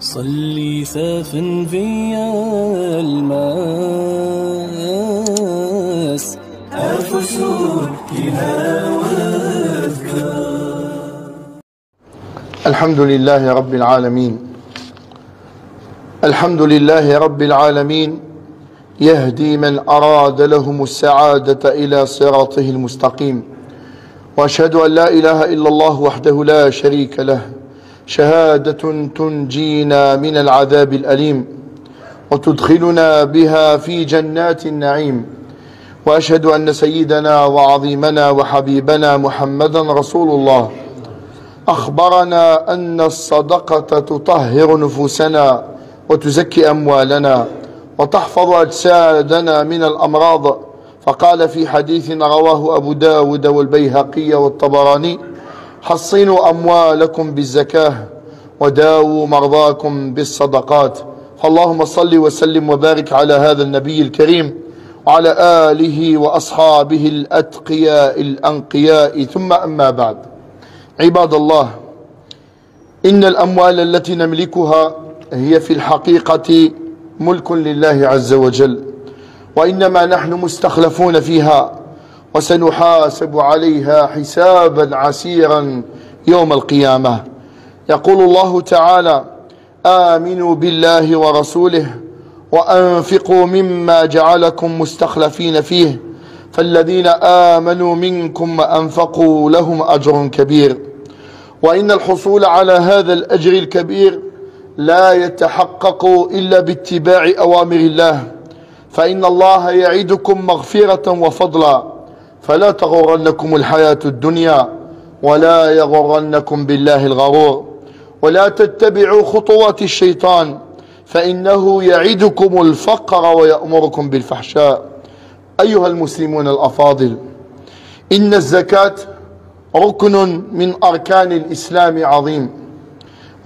صلي سافن فيا الماس. الحمد لله رب العالمين. الحمد لله رب العالمين. يهدي من أراد لهم السعادة إلى صراطه المستقيم. وأشهد أن لا إله إلا الله وحده لا شريك له. شهادة تنجينا من العذاب الأليم وتدخلنا بها في جنات النعيم. وأشهد أن سيدنا وعظيمنا وحبيبنا محمدا رسول الله. أخبرنا أن الصدقة تطهر نفوسنا وتزكي أموالنا وتحفظ أجسادنا من الأمراض. فقال في حديث رواه أبو داود والبيهقي والطبراني حصنوا أموالكم بالزكاة وداووا مرضاكم بالصدقات. فاللهم صل وسلم وبارك على هذا النبي الكريم وعلى آله وأصحابه الأتقياء الأنقياء. ثم أما بعد. عباد الله إن الأموال التي نملكها هي في الحقيقة ملك لله عز وجل وإنما نحن مستخلفون فيها. وسنحاسب عليها حسابا عسيرا يوم القيامة. يقول الله تعالى آمنوا بالله ورسوله وأنفقوا مما جعلكم مستخلفين فيه فالذين آمنوا منكم وأنفقوا لهم أجر كبير. وإن الحصول على هذا الأجر الكبير لا يتحقق إلا باتباع أوامر الله فإن الله يعدكم مغفرة وفضلا. فلا تغرنكم الحياة الدنيا ولا يغرنكم بالله الغرور. ولا تتبعوا خطوات الشيطان فإنه يعدكم الفقر ويأمركم بالفحشاء. أيها المسلمون الأفاضل إن الزكاة ركن من أركان الإسلام عظيم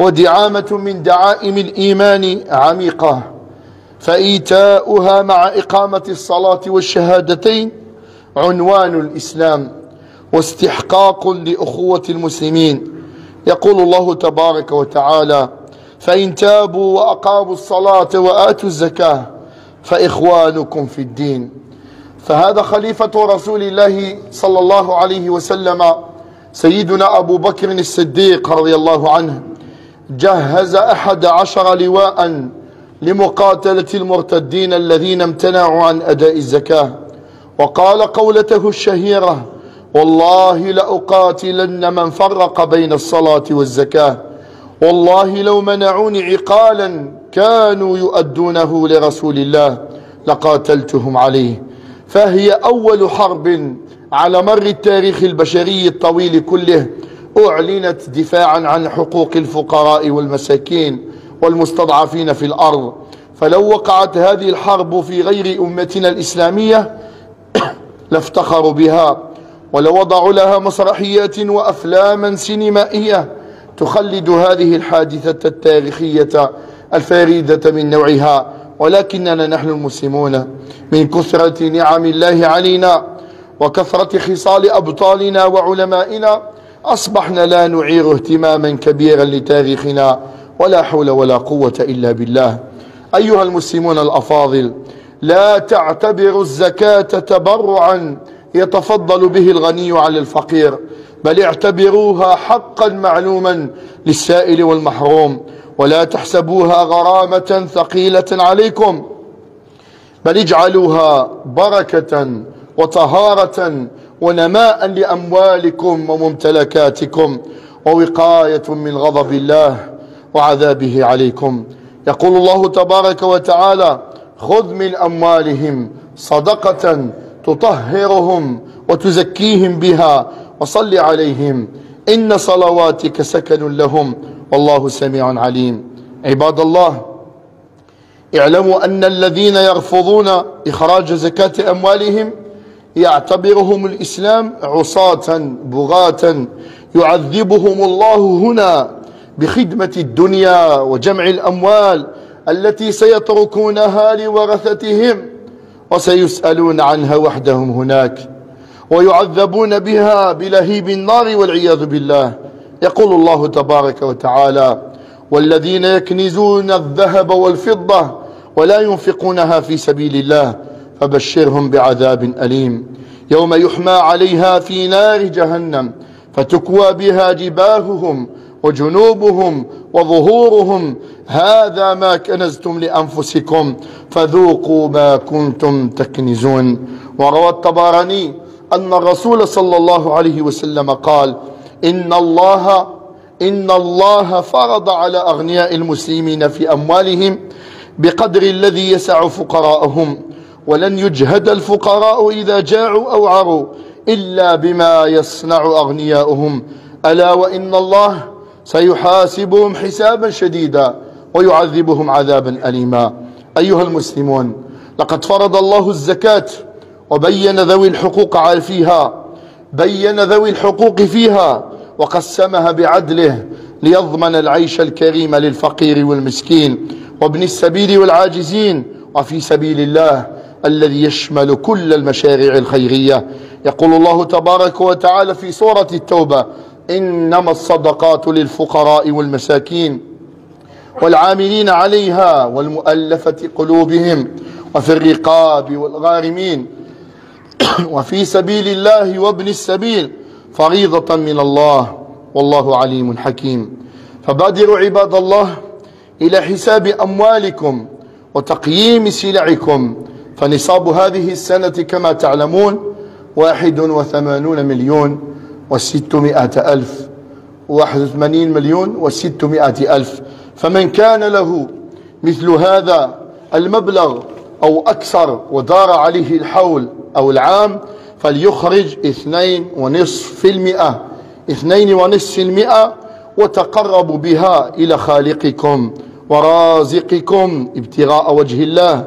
ودعامة من دعائم الإيمان عميقة فإيتاؤها مع إقامة الصلاة والشهادتين عنوان الإسلام واستحقاق لأخوة المسلمين. يقول الله تبارك وتعالى فإن تابوا وأقاموا الصلاة وآتوا الزكاة فإخوانكم في الدين. فهذا خليفة رسول الله صلى الله عليه وسلم سيدنا أبو بكر الصديق رضي الله عنه جهز أحد عشر لواء لمقاتلة المرتدين الذين امتنعوا عن أداء الزكاة. وقال قولته الشهيرة والله لأقاتلن من فرق بين الصلاة والزكاة. والله لو منعوني عقالا كانوا يؤدونه لرسول الله لقاتلتهم عليه. فهي أول حرب على مر التاريخ البشري الطويل كله أعلنت دفاعا عن حقوق الفقراء والمساكين والمستضعفين في الأرض. فلو وقعت هذه الحرب في غير أمتنا الإسلامية لافتخروا بها ولو وضعوا لها مسرحيات وأفلاما سينمائية تخلد هذه الحادثة التاريخية الفريدة من نوعها. ولكننا نحن المسلمون من كثرة نعم الله علينا وكثرة خصال أبطالنا وعلمائنا أصبحنا لا نعير اهتماما كبيرا لتاريخنا ولا حول ولا قوة إلا بالله. أيها المسلمون الأفاضل لا تعتبروا الزكاة تبرعا يتفضل به الغني على الفقير بل اعتبروها حقا معلوما للسائل والمحروم ولا تحسبوها غرامة ثقيلة عليكم بل اجعلوها بركة وطهارة ونماء لأموالكم وممتلكاتكم ووقاية من غضب الله وعذابه عليكم. يقول الله تبارك وتعالى خذ من أموالهم صدقة تطهرهم وتزكيهم بها وصل عليهم إن صلواتك سكن لهم والله سميع عليم. عباد الله اعلموا أن الذين يرفضون إخراج زكاة أموالهم يعتبرهم الإسلام عصاة بغاة. يعذبهم الله هنا بخدمة الدنيا وجمع الأموال التي سيتركونها لورثتهم وسيسألون عنها وحدهم هناك ويعذبون بها بلهيب النار والعياذ بالله. يقول الله تبارك وتعالى والذين يكنزون الذهب والفضة ولا ينفقونها في سبيل الله فبشرهم بعذاب أليم. يوم يحمى عليها في نار جهنم فتكوى بها جباههم وجنوبهم وظهورهم. هذا ما كنزتم لأنفسكم فذوقوا ما كنتم تكنزون. وروى الطبراني أن الرسول صلى الله عليه وسلم قال إن الله إن الله فرض على أغنياء المسلمين في أموالهم بقدر الذي يسع فقراءهم ولن يجهد الفقراء إذا جاعوا أو عروا إلا بما يصنع أغنياؤهم. ألا وإن الله سيحاسبهم حسابا شديدا ويعذبهم عذابا أليما. أيها المسلمون لقد فرض الله الزكاة وبين ذوي الحقوق فيها بين ذوي الحقوق فيها وقسمها بعدله ليضمن العيش الكريم للفقير والمسكين وابن السبيل والعاجزين وفي سبيل الله الذي يشمل كل المشاريع الخيرية. يقول الله تبارك وتعالى في سورة التوبة إنما الصدقات للفقراء والمساكين والعاملين عليها والمؤلفة قلوبهم وفي الرقاب والغارمين وفي سبيل الله وابن السبيل فريضة من الله والله عليم حكيم. فبادروا عباد الله إلى حساب أموالكم وتقييم سلعكم فنصاب هذه السنة كما تعلمون واحد وثمانون مليون وستمائة ألف واحد وثمانين مليون وستمائة ألف. فمن كان له مثل هذا المبلغ أو أكثر ودار عليه الحول أو العام فليخرج اثنين ونصف في المئة. اثنين ونصف المئة وتقربوا بها إلى خالقكم ورازقكم ابتغاء وجه الله.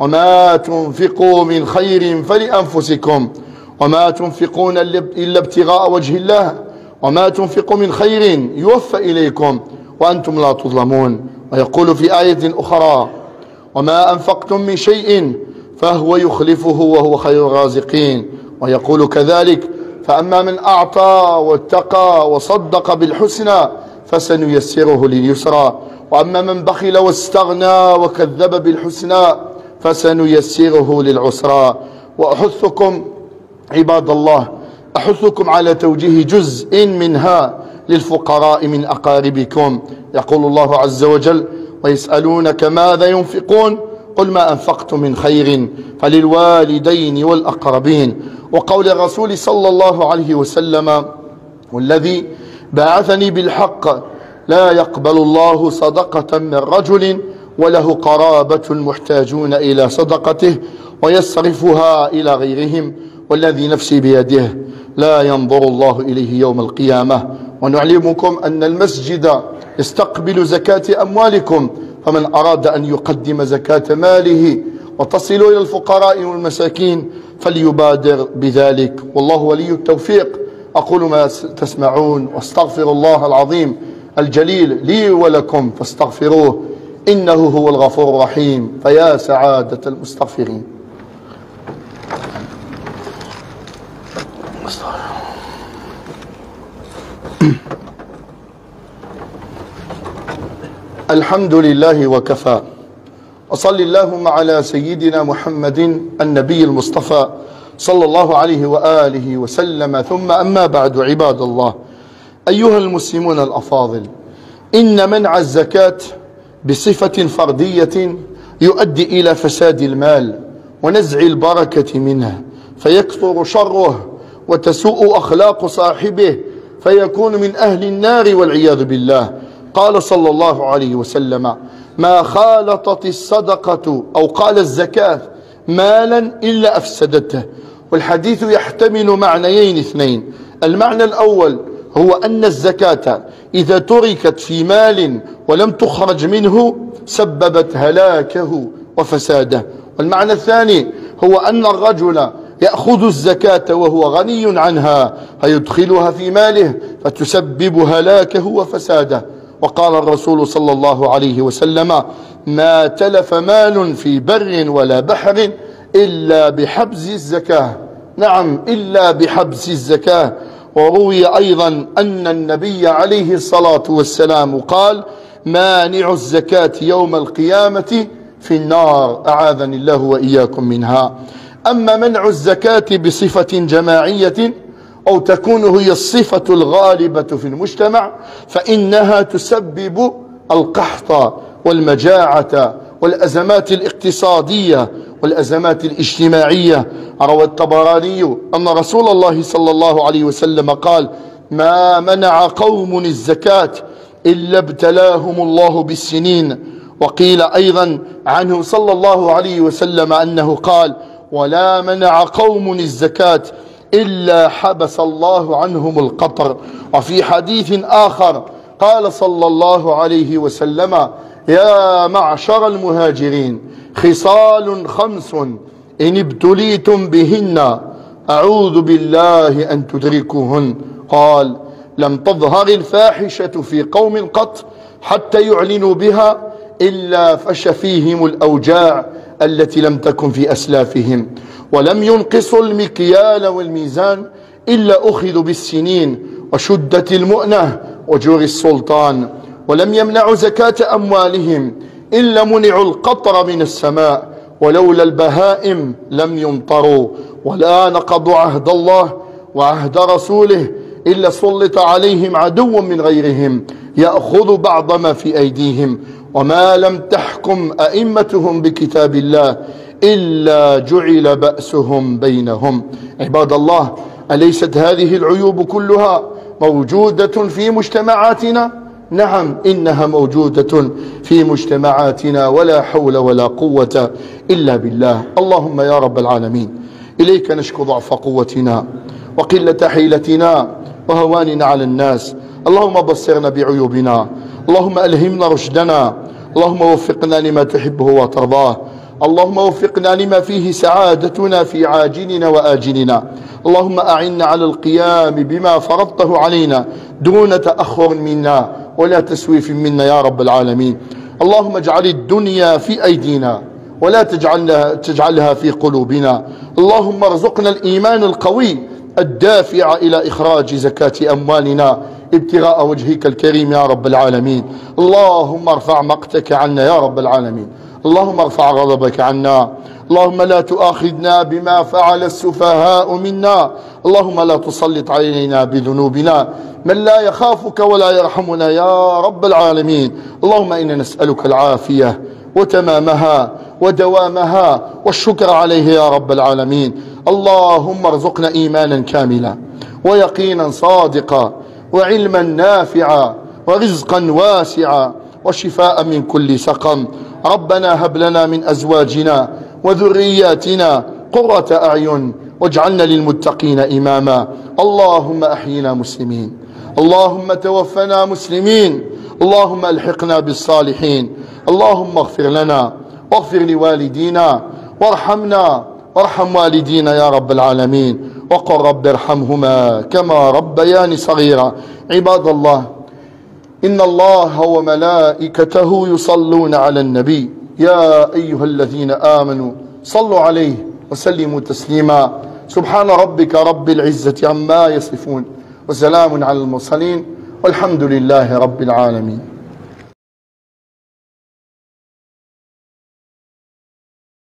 وما تنفقوا من خير فلأنفسكم. وما تنفقون إلا ابتغاء وجه الله. وما تنفقوا من خير يوفى إليكم وأنتم لا تظلمون. ويقول في آية أخرى وما أنفقتم من شيء فهو يخلفه وهو خير الرازقين. ويقول كذلك فأما من أعطى واتقى وصدق بالحسنى فسنيسره لليسرى. وأما من بخل واستغنى وكذب بالحسنى فسنيسره للعسرى. وأحثكم عباد الله أحثكم على توجيه جزء منها للفقراء من أقاربكم. يقول الله عز وجل ويسألونك ماذا ينفقون؟ قل ما أنفقتم من خير فللوالدين والأقربين. وقول الرسول صلى الله عليه وسلم والذي بعثني بالحق لا يقبل الله صدقة من رجل وله قرابة محتاجون إلى صدقته ويصرفها إلى غيرهم. والذي نفسي بيده لا ينظر الله إليه يوم القيامة. ونعلمكم أن المسجد يستقبل زكاة أموالكم فمن أراد أن يقدم زكاة ماله وتصل إلى الفقراء والمساكين فليبادر بذلك. والله ولي التوفيق. أقول ما تسمعون واستغفر الله العظيم الجليل لي ولكم فاستغفروه إنه هو الغفور الرحيم. فيا سعادة المستغفرين. الحمد لله وكفى. وصل اللهم على سيدنا محمد النبي المصطفى صلى الله عليه وآله وسلم. ثم أما بعد عباد الله أيها المسلمون الأفاضل إن منع الزكاة بصفة فردية يؤدي إلى فساد المال ونزع البركة منه فيكثر شره وتسوء أخلاق صاحبه فيكون من أهل النار والعياذ بالله. قال صلى الله عليه وسلم ما خالطت الصدقة أو قال الزكاة مالا إلا أفسدته. والحديث يحتمل معنيين اثنين. المعنى الأول هو أن الزكاة إذا تركت في مال ولم تخرج منه سببت هلاكه وفساده. والمعنى الثاني هو أن الرجل يأخذ الزكاة وهو غني عنها فيدخلها في ماله فتسبب هلاكه وفساده وقال الرسول صلى الله عليه وسلم ما تلف مال في بر ولا بحر إلا بحبز الزكاة. نعم إلا بحبز الزكاة. وروي أيضا أن النبي عليه الصلاة والسلام قال مانع الزكاة يوم القيامة في النار أعاذني الله وإياكم منها. أما منع الزكاة بصفة جماعية أو تكون هي الصفة الغالبة في المجتمع فإنها تسبب القحط والمجاعة والأزمات الاقتصادية والأزمات الاجتماعية. روى الطبراني أن رسول الله صلى الله عليه وسلم قال ما منع قوم الزكاة إلا ابتلاهم الله بالسنين وقيل أيضا عنه صلى الله عليه وسلم أنه قال ولا منع قوم الزكاة إلا حبس الله عنهم القطر. وفي حديث آخر قال صلى الله عليه وسلم يا معشر المهاجرين خصال خمس إن ابتليتم بهن أعوذ بالله أن تدركوهن. قال لم تظهر الفاحشة في قوم قط حتى يعلنوا بها إلا فش فيهم الأوجاع التي لم تكن في أسلافهم ولم ينقصوا المكيال والميزان إلا أخذوا بالسنين وشدة المؤنة وجور السلطان ولم يمنعوا زكاة أموالهم إلا منعوا القطر من السماء ولولا البهائم لم يمطروا ولا نقضوا عهد الله وعهد رسوله إلا سلط عليهم عدو من غيرهم يأخذ بعض ما في أيديهم وما لم تحكم أئمتهم بكتاب الله إلا جعل بأسهم بينهم. عباد الله أليست هذه العيوب كلها؟ موجودة في مجتمعاتنا؟ نعم إنها موجودة في مجتمعاتنا ولا حول ولا قوة إلا بالله. اللهم يا رب العالمين. إليك نشكو ضعف قوتنا وقلة حيلتنا وهواننا على الناس. اللهم بصرنا بعيوبنا اللهم ألهمنا رشدنا اللهم وفقنا لما تحبه وترضاه اللهم وفقنا لما فيه سعادتنا في عاجلنا وآجلنا اللهم أعنا على القيام بما فرضته علينا دون تأخر منا ولا تسويف منا يا رب العالمين اللهم اجعل الدنيا في أيدينا ولا تجعلها, تجعلها في قلوبنا اللهم ارزقنا الإيمان القوي الدافع إلى إخراج زكاة أموالنا ابتغاء وجهك الكريم يا رب العالمين. اللهم ارفع مقتك عنا يا رب العالمين. اللهم ارفع غضبك عنا. اللهم لا تؤاخذنا بما فعل السفهاء منا. اللهم لا تسلط علينا بذنوبنا. من لا يخافك ولا يرحمنا يا رب العالمين. اللهم إنا نسألك العافية وتمامها ودوامها والشكر عليه يا رب العالمين. اللهم ارزقنا إيمانا كاملا ويقينا صادقا وعلما نافعا ورزقا واسعا وشفاء من كل سقم. ربنا هب لنا من أزواجنا وذرياتنا قرة أعين واجعلنا للمتقين إماما. اللهم أحينا مسلمين. اللهم توفنا مسلمين. اللهم ألحقنا بالصالحين. اللهم اغفر لنا واغفر لوالدينا وارحمنا وارحم والدينا يا رب العالمين وقل رب ارحمهما كما ربياني صغيرا. عباد الله إن الله وملائكته يصلون على النبي. يا أيها الذين آمنوا صلوا عليه وسلموا تسليما. سبحان ربك رب العزة عما يصفون وسلام على المرسلين والحمد لله رب العالمين.